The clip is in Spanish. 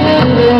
Música